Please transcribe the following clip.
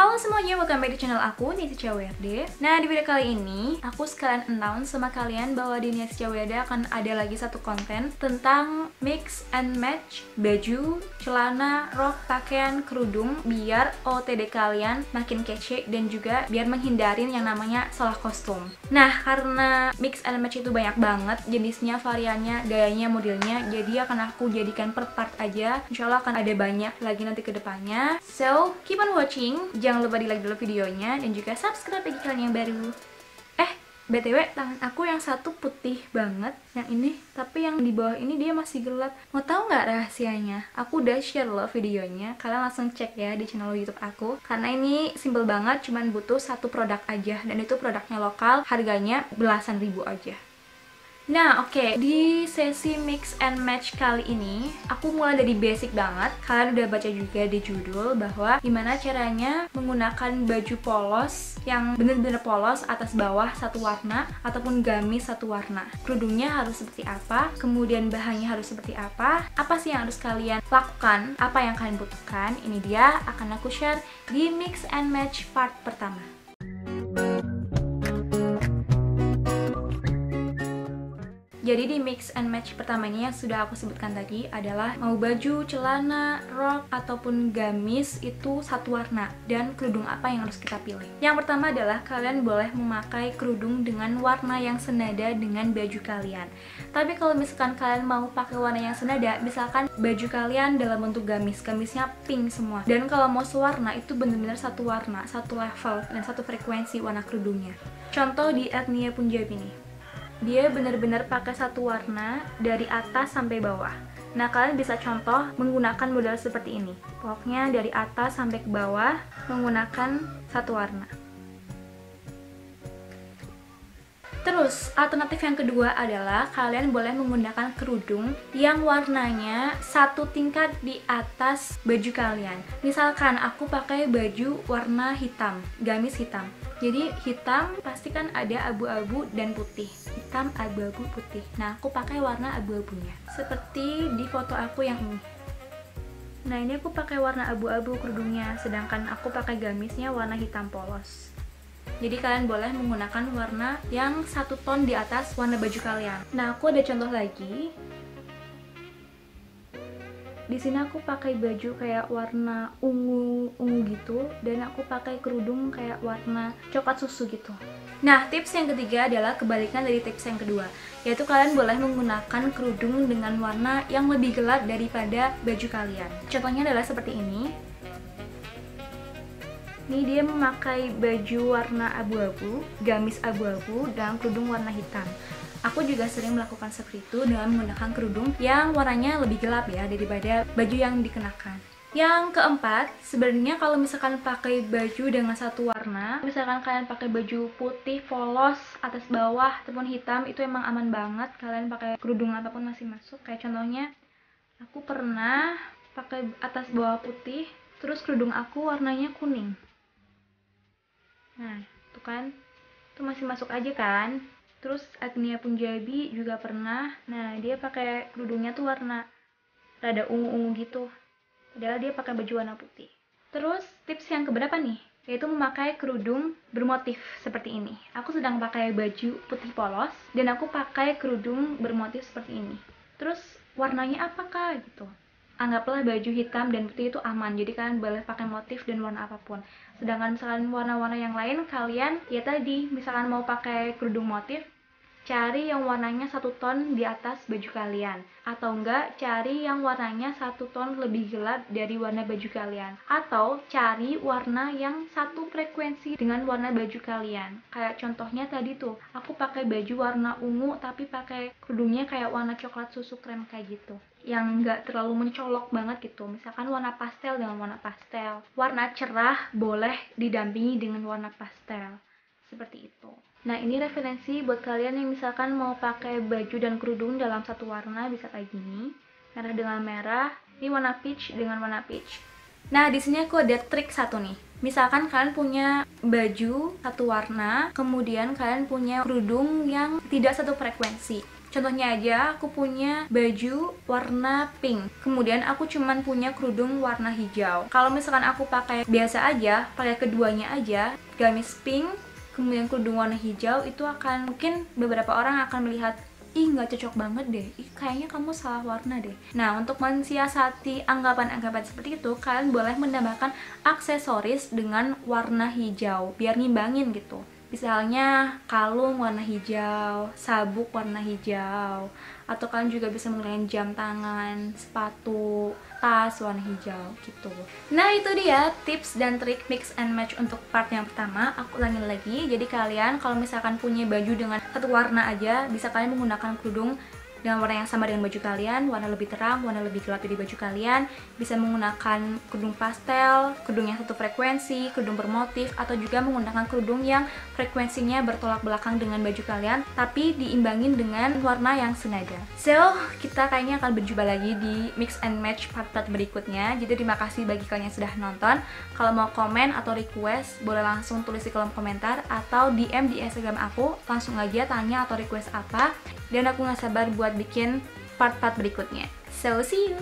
How semuanya, welcome back di channel aku, Neticia WRD Nah, di video kali ini, aku sekalian announce sama kalian bahwa di Neticia WRD akan ada lagi satu konten tentang mix and match baju, celana, rok, pakaian, kerudung biar OTD kalian makin kece dan juga biar menghindarin yang namanya salah kostum. Nah, karena mix and match itu banyak banget jenisnya, variannya, gayanya, modelnya jadi akan aku jadikan per part aja. Insya Allah akan ada banyak lagi nanti ke depannya. So, keep on watching. Jangan lupa di like dulu videonya dan juga subscribe bagi kalian yang baru. Eh, BTW tangan aku yang satu putih banget, yang ini, tapi yang di bawah ini dia masih gelap. Mau tahu nggak rahasianya? Aku udah share loh videonya. Kalian langsung cek ya di channel YouTube aku. Karena ini simple banget, cuman butuh satu produk aja dan itu produknya lokal, harganya belasan ribu aja. Nah, oke, okay. di sesi mix and match kali ini, aku mulai dari basic banget. Kalian udah baca juga di judul bahwa gimana caranya menggunakan baju polos yang bener-bener polos atas bawah satu warna ataupun gamis satu warna. Kerudungnya harus seperti apa, kemudian bahannya harus seperti apa, apa sih yang harus kalian lakukan, apa yang kalian butuhkan. Ini dia akan aku share di mix and match part pertama. Jadi di mix and match pertamanya yang sudah aku sebutkan tadi adalah mau baju, celana, rok, ataupun gamis itu satu warna dan kerudung apa yang harus kita pilih. Yang pertama adalah kalian boleh memakai kerudung dengan warna yang senada dengan baju kalian. Tapi kalau misalkan kalian mau pakai warna yang senada, misalkan baju kalian dalam bentuk gamis, gamisnya pink semua. Dan kalau mau sewarna itu benar-benar satu warna, satu level, dan satu frekuensi warna kerudungnya. Contoh di etnia Punjabi nih dia benar-benar pakai satu warna dari atas sampai bawah. Nah, kalian bisa contoh menggunakan model seperti ini. Pokoknya dari atas sampai ke bawah menggunakan satu warna. Terus, alternatif yang kedua adalah kalian boleh menggunakan kerudung yang warnanya satu tingkat di atas baju kalian. Misalkan aku pakai baju warna hitam, gamis hitam. Jadi hitam pasti kan ada abu-abu dan putih. Hitam, abu-abu, putih. Nah, aku pakai warna abu-abunya. Seperti di foto aku yang ini. Nah, ini aku pakai warna abu-abu kerudungnya, sedangkan aku pakai gamisnya warna hitam polos. Jadi kalian boleh menggunakan warna yang satu ton di atas warna baju kalian. Nah, aku ada contoh lagi di sini aku pakai baju kayak warna ungu ungu gitu. Dan aku pakai kerudung kayak warna coklat susu gitu. Nah tips yang ketiga adalah kebalikan dari tips yang kedua. Yaitu kalian boleh menggunakan kerudung dengan warna yang lebih gelap daripada baju kalian. Contohnya adalah seperti ini. Ini dia memakai baju warna abu-abu, gamis abu-abu, dan kerudung warna hitam. Aku juga sering melakukan seperti itu dengan menggunakan kerudung yang warnanya lebih gelap ya daripada baju yang dikenakan. Yang keempat, sebenarnya kalau misalkan pakai baju dengan satu warna, misalkan kalian pakai baju putih polos atas bawah ataupun hitam, itu emang aman banget. Kalian pakai kerudung apa pun masih masuk. Kayak contohnya, aku pernah pakai atas bawah putih, terus kerudung aku warnanya kuning. Nah, itu kan, itu masih masuk aja kan? Terus Agnia Punjabi juga pernah. Nah, dia pakai kerudungnya tuh warna rada ungu-ungu gitu. Padahal dia pakai baju warna putih. Terus tips yang keberapa nih? Yaitu memakai kerudung bermotif seperti ini. Aku sedang pakai baju putih polos dan aku pakai kerudung bermotif seperti ini. Terus warnanya apakah gitu? Anggaplah baju hitam dan putih itu aman, jadi kalian boleh pakai motif dan warna apa pun. Sedangkan misalkan warna-warna yang lain kalian ya tadi misalkan mau pakai kerudung motif cari yang warnanya satu ton di atas baju kalian. Atau enggak cari yang warnanya satu ton lebih gelap dari warna baju kalian. Atau cari warna yang satu frekuensi dengan warna baju kalian. Kayak contohnya tadi tuh aku pakai baju warna ungu tapi pakai kerudungnya kayak warna coklat susu krem kayak gitu. Yang enggak terlalu mencolok banget gitu. Misalkan warna pastel dengan warna pastel. Warna cerah boleh didampingi dengan warna pastel seperti itu Nah ini referensi buat kalian yang misalkan mau pakai baju dan kerudung dalam satu warna bisa kayak gini merah dengan merah ini warna peach dengan warna peach nah di sini aku ada trik satu nih misalkan kalian punya baju satu warna kemudian kalian punya kerudung yang tidak satu frekuensi Contohnya aja, aku punya baju warna pink. Kemudian aku cuman punya kerudung warna hijau. Kalau misalkan aku pakai biasa aja, pakai keduanya aja, gamis pink, kemudian kerudung warna hijau, itu akan mungkin beberapa orang akan melihat ih nggak cocok banget deh, ih kayaknya kamu salah warna deh. Nah untuk mensiasati anggapan-anggapan seperti itu, kalian boleh menambahkan aksesoris dengan warna hijau biar ngimbangin gitu. Misalnya kalung warna hijau, sabuk warna hijau, atau kalian juga bisa menggunakan jam tangan, sepatu, tas warna hijau gitu. Nah itu dia tips dan trik mix and match untuk part yang pertama. Aku ulangi lagi. Jadi kalian kalau misalkan punya baju dengan satu warna aja, bisa kalian menggunakan kerudung dengan warna yang sama dengan baju kalian, warna lebih terang, warna lebih gelap di baju kalian, bisa menggunakan kerudung pastel, kerudung yang satu frekuensi, kerudung bermotif, atau juga menggunakan kerudung yang frekuensinya bertolak belakang dengan baju kalian, tapi diimbangin dengan warna yang senada. So, kita kayaknya akan berjumpa lagi di mix and match part-part berikutnya. Jadi terima kasih bagi kalian yang sudah nonton. Kalau mau komen atau request, boleh langsung tulis di kolom komentar atau DM di Instagram aku, langsung aja tanya atau request apa. Dan aku gak sabar buat bikin part-part berikutnya. So, see you!